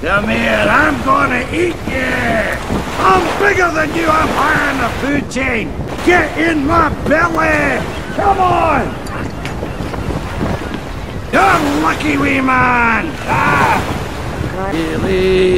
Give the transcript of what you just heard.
Come here, I'm gonna eat you! I'm bigger than you, I'm higher in the food chain! Get in my belly! Come on! You're lucky wee man! Ah! Really?